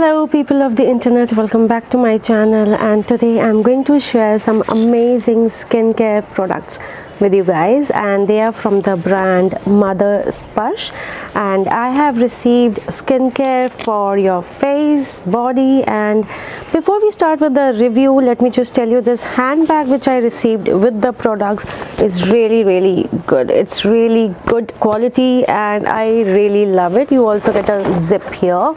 Hello people of the internet, welcome back to my channel. And today I'm going to share some amazing skincare products with you guys. And they are from the brand Mother Sparsh and I have received skincare for your face, body. And before we start with the review let me just tell you this handbag which I received with the products is really really good. It's really good quality and I really love it. You also get a zip here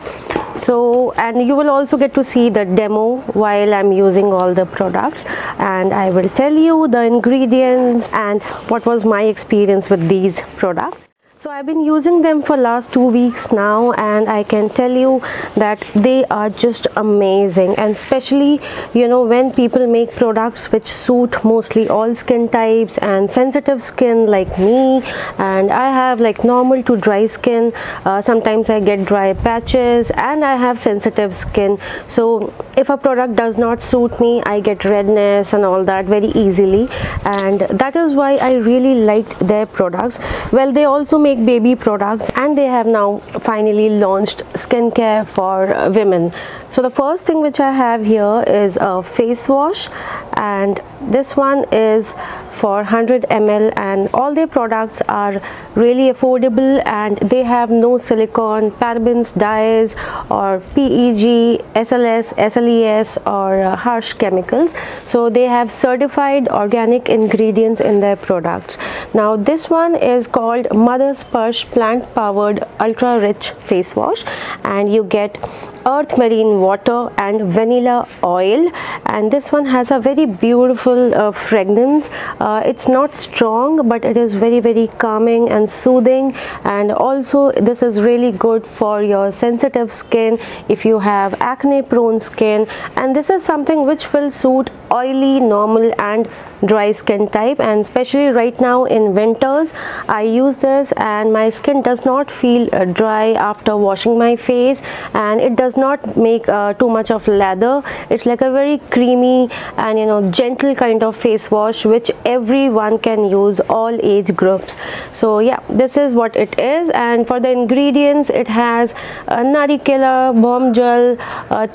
so and you will also get to see the demo while I'm using all the products. And I will tell you the ingredients and what was my experience with these products so I've been using them for last two weeks now and I can tell you that they are just amazing. And especially you know when people make products which suit mostly all skin types and sensitive skin like me and I have like normal to dry skin uh, sometimes I get dry patches and I have sensitive skin. So if a product does not suit me I get redness and all that very easily. And that is why I really liked their products. Well they also make make baby products and they have now finally launched skincare for uh, women. So the first thing which I have here is a face wash and this one is for 100 ml and all their products are really affordable and they have no silicone, parabens, dyes or PEG, SLS, SLES or uh, harsh chemicals. So they have certified organic ingredients in their products. Now this one is called Mother's Sparsh Plant Powered Ultra Rich Face Wash and you get earth marine water and vanilla oil. And this one has a very beautiful uh, fragrance. Uh, it's not strong but it is very very calming and soothing. And also this is really good for your sensitive skin if you have acne prone skin. And this is something which will suit oily normal and dry skin type and especially right now in winters I use this and my skin does not feel uh, dry after washing my face and it does not make uh, too much of lather. It's like a very creamy and you know gentle kind of face wash which everyone can use all age groups. So yeah this is what it is and for the ingredients it has uh, narikela bomb gel uh,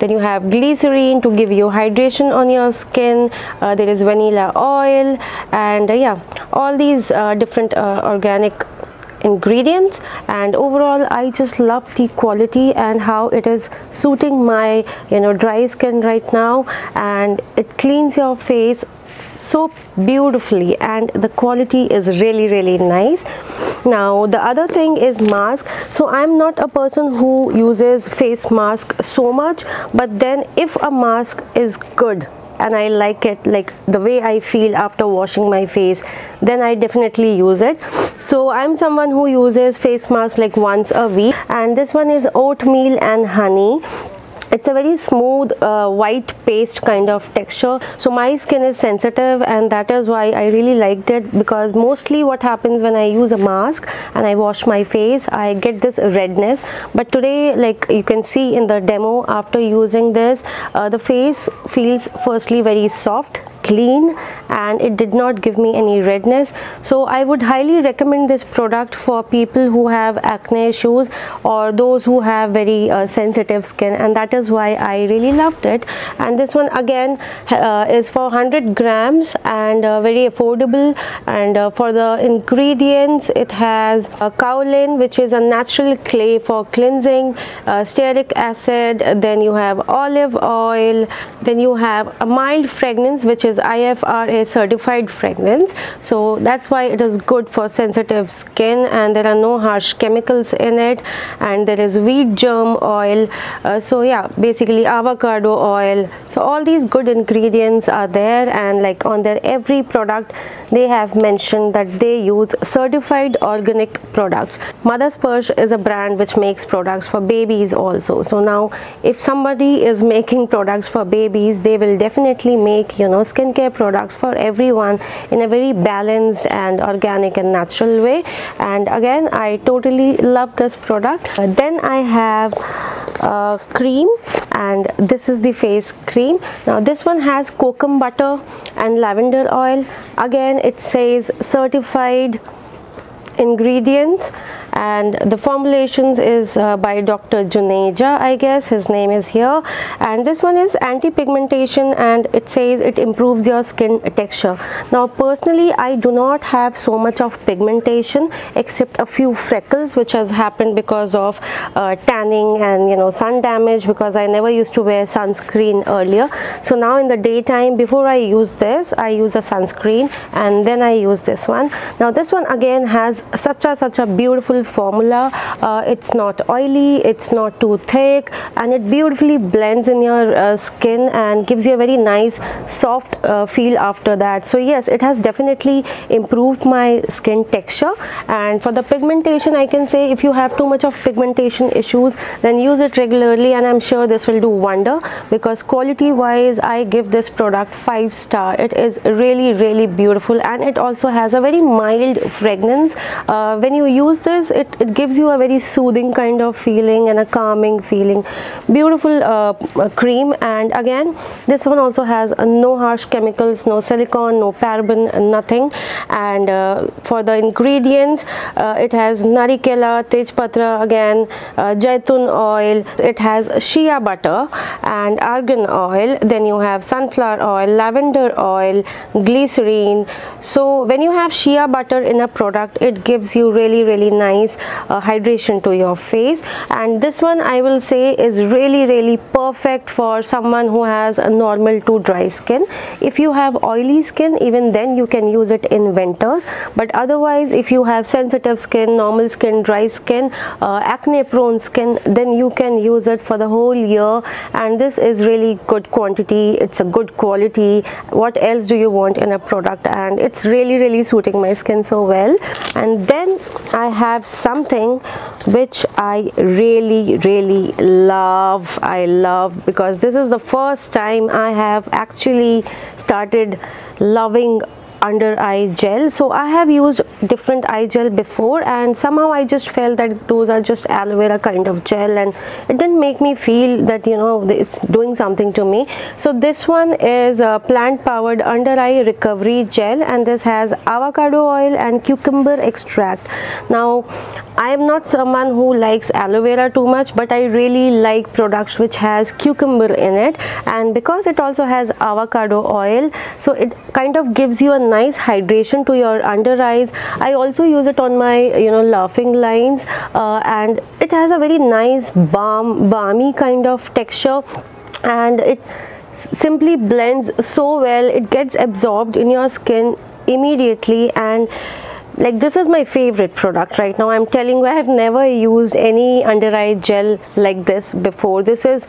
then you have glycerine to give you hydration on your skin. Uh, there is vanilla oil. And uh, yeah all these uh, different uh, organic ingredients. And overall I just love the quality and how it is suiting my you know dry skin right now. And it cleans your face so beautifully and the quality is really really nice. Now the other thing is mask. So i'm not a person who uses face mask so much but then if a mask is good and I like it like the way I feel after washing my face then I definitely use it so I'm someone who uses face mask like once a week. And this one is oatmeal and honey it's a very smooth uh, white paste kind of texture. So my skin is sensitive and that is why I really liked it because mostly what happens when I use a mask and I wash my face I get this redness. But today like you can see in the demo after using this uh, the face feels firstly very soft clean and it did not give me any redness. So I would highly recommend this product for people who have acne issues or those who have very uh, sensitive skin and that is why I really loved it. And this one again uh, is for 100 grams and uh, very affordable. And uh, for the ingredients it has kaolin which is a natural clay for cleansing uh, stearic acid. Then you have olive oil. Then you have a mild fragrance which is IFRA certified fragrance. So that's why it is good for sensitive skin. And there are no harsh chemicals in it. And there is wheat germ oil. Uh, so yeah basically avocado oil. So all these good ingredients are there and like on their every product they have mentioned that they use certified organic products. Mother's sparsh is a brand which makes products for babies also. So now if somebody is making products for babies they will definitely make you know skincare products for everyone in a very balanced and organic and natural way. And again I totally love this product. Uh, then I have uh, cream and this is the face cream. Now this one has kokum butter and lavender oil. Again it says certified ingredients and the formulations is uh, by Dr. Juneja I guess. His name is here. And this one is anti-pigmentation and it says it improves your skin texture. Now personally I do not have so much of pigmentation except a few freckles which has happened because of uh, tanning and you know sun damage because I never used to wear sunscreen earlier. So now in the daytime before I use this I use a sunscreen and then I use this one. Now this one again has such a such a beautiful formula. Uh, it's not oily it's not too thick and it beautifully blends in your uh, skin and gives you a very nice soft uh, feel after that. So yes it has definitely improved my skin texture. And for the pigmentation I can say if you have too much of pigmentation issues then use it regularly and I'm sure this will do wonder because quality wise I give this product 5 star. It is really really beautiful and it also has a very mild fragrance. Uh, when you use this it, it gives you a very soothing kind of feeling and a calming feeling. Beautiful uh, cream. And again this one also has uh, no harsh chemicals no silicone no paraben nothing. And uh, for the ingredients uh, it has narikela tejpatra again uh, jaitun oil. It has shea butter and argan oil. Then you have sunflower oil lavender oil glycerine. So when you have shea butter in a product it gives you really really nice uh, hydration to your face. And this one I will say is really really perfect for someone who has a normal to dry skin. If you have oily skin even then you can use it in winters. But otherwise if you have sensitive skin normal skin dry skin uh, acne prone skin then you can use it for the whole year. And this is really good quantity. It's a good quality. What else do you want in a product? And it's really really suiting my skin so well. And then I have something which I really really love I love because this is the first time I have actually started loving under eye gel. So i have used different eye gel before and somehow i just felt that those are just aloe vera kind of gel and it didn't make me feel that you know it's doing something to me. So this one is a plant powered under eye recovery gel and this has avocado oil and cucumber extract. Now i am not someone who likes aloe vera too much but i really like products which has cucumber in it. And because it also has avocado oil so it kind of gives you a nice hydration to your under eyes. I also use it on my you know laughing lines uh, and it has a very nice balm balmy kind of texture and it simply blends so well. It gets absorbed in your skin immediately and like this is my favorite product right now. I'm telling you i have never used any under eye gel like this before. This is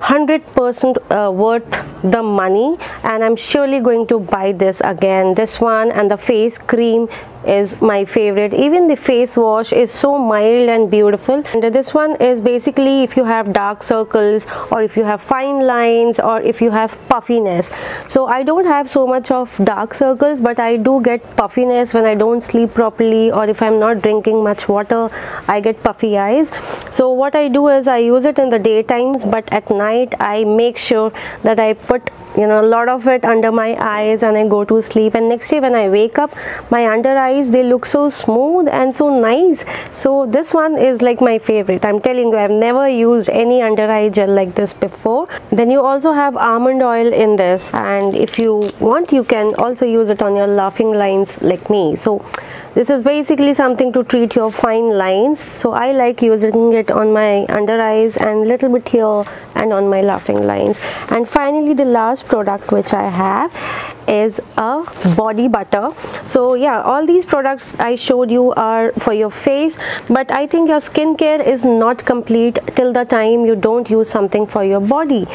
100% uh, worth the money and I'm surely going to buy this again. This one and the face cream is my favorite. Even the face wash is so mild and beautiful. And this one is basically if you have dark circles or if you have fine lines or if you have puffiness. So I don't have so much of dark circles but I do get puffiness when I don't sleep properly or if I'm not drinking much water I get puffy eyes. So what I do is I use it in the daytimes but at night I make sure that I put you know a lot of it under my eyes and I go to sleep. And next day when I wake up my under eyes they look so smooth and so nice. So this one is like my favorite. I'm telling you I've never used any under eye gel like this before. Then you also have almond oil in this. And if you want you can also use it on your laughing lines like me. So this is basically something to treat your fine lines. So I like using it on my under eyes and little bit here and on my laughing lines. And finally the last product which I have is a body butter. So yeah all these products I showed you are for your face but I think your skincare is not complete till the time you don't use something for your body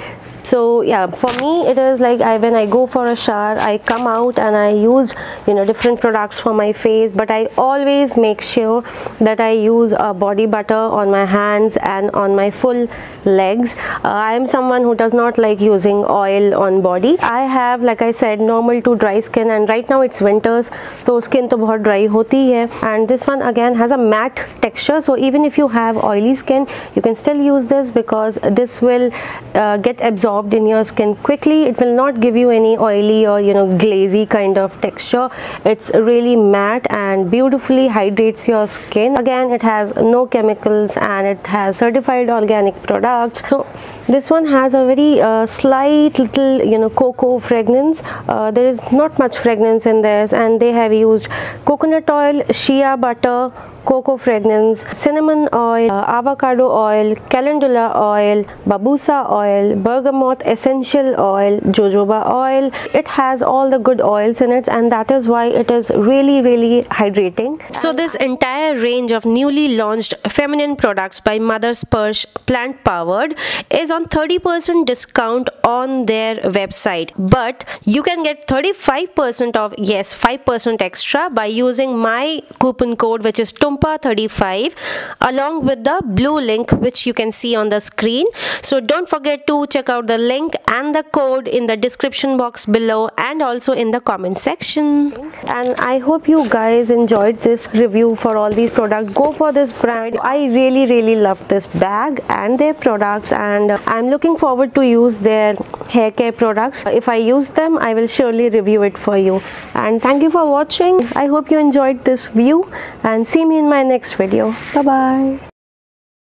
so yeah for me it is like I when I go for a shower I come out and I use you know different products for my face but I always make sure that I use a body butter on my hands and on my full legs. Uh, I am someone who does not like using oil on body. I have like I said normal to dry skin and right now it's winters so skin to bahut dry hoti hai. And this one again has a matte texture so even if you have oily skin you can still use this because this will uh, get absorbed absorbed in your skin quickly it will not give you any oily or you know glazy kind of texture. It's really matte and beautifully hydrates your skin. Again it has no chemicals and it has certified organic products. So this one has a very uh, slight little you know cocoa fragrance. Uh, there is not much fragrance in this and they have used coconut oil shea butter cocoa fragrance, cinnamon oil, uh, avocado oil, calendula oil, babassu oil, bergamot essential oil, jojoba oil. It has all the good oils in it and that is why it is really really hydrating. So this entire range of newly launched feminine products by Mother's Sparsh plant powered is on 30% discount on their website but you can get 35% of yes 5% extra by using my coupon code which is Tumpa35 along with the blue link which you can see on the screen. So don't forget to check out the link and the code in the description box below and also in the comment section. And I hope you guys enjoyed this review for all these products. Go for this brand. I really really love this bag and their products and I'm looking forward to use their hair care products. If I use them I will surely review it for you. And thank you for watching. I hope you enjoyed this view and see me in my next video. Bye bye.